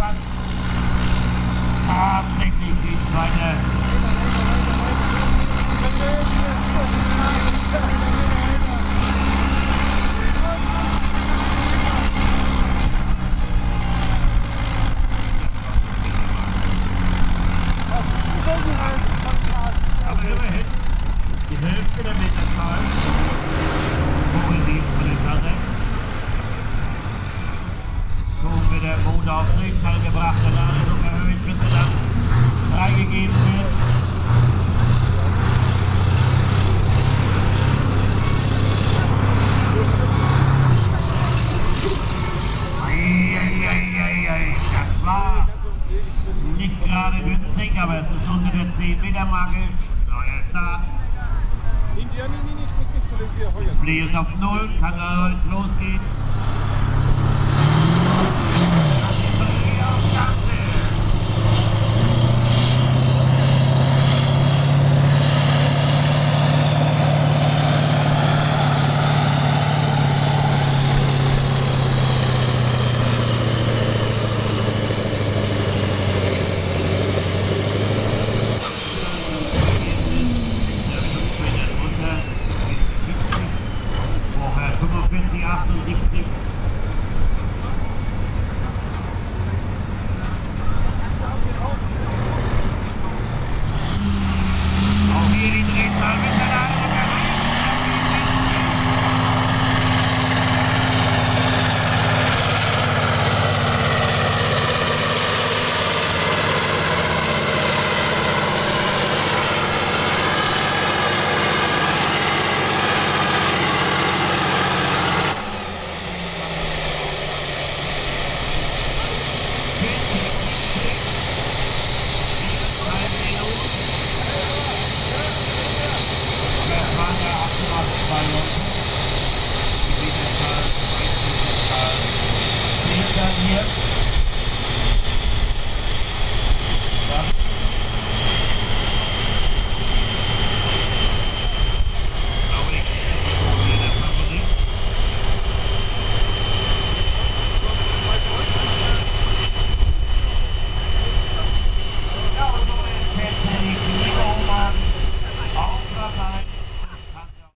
Mann. Tatsächlich nicht meine. Gerade günstig, aber es ist unter der 10 Meter Marke. Neuer Start. Display ist auf Null, kann erneut losgehen.